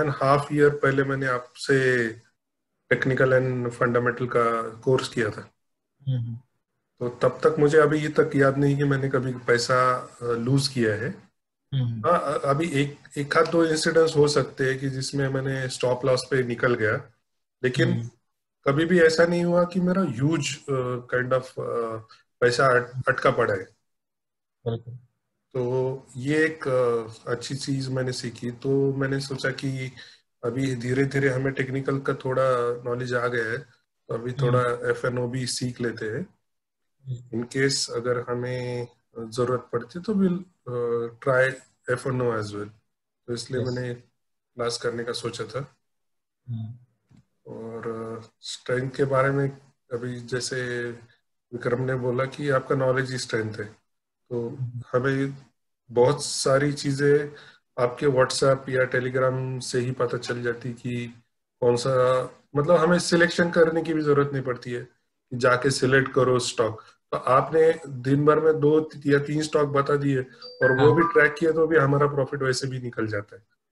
And half year पहले मैंने आपसे टेक्निकल एंड फंडामेंटल का कोर्स किया था। तो तब तक मुझे अभी ये तक याद नहीं कि मैंने कभी पैसा लूज किया है। हम्म, हाँ अभी एक एक आध दो इंसिडेंट्स हो सकते हैं कि जिसमें मैंने स्टॉप लॉस पे निकल गया। लेकिन कभी भी ऐसा नहीं हुआ कि मेरा ह्यूज काइंड ऑफ़ पैसा अट- अटका पड़ा है। तो ये एक अच्छी चीज़ मैंने सीखी। तो मैंने सोचा कि अभी धीरे धीरे हमें टेक्निकल का थोड़ा नॉलेज आ गया है तो अभी थोड़ा एफ़ एन ओ भी सीख लेते हैं। इन केस अगर हमें ज़रूरत पड़ती तो will try F N O as well तो इसलिए Yes. मैंने क्लास करने का सोचा था। हम्म, और स्ट्रेंथ के बारे में अभी जैसे विक्रम ने बोला कि आपका नॉलेज ही स्ट्रेंथ है। तो हमें बहुत सारी चीज़ें आपके व्हाट्सएप या टेलीग्राम से ही पता चल जाती कि कौन सा मतलब हमें सिलेक्शन करने की भी ज़रूरत नहीं पड़ती है कि जाके सिलेक्ट करो स्टॉक तो आपने दिन भर में दो या तीन स्टॉक बता दिए और वो हाँ। भी ट्रैक किया तो भी हमारा प्रॉफिट वैसे भी निकल जाता है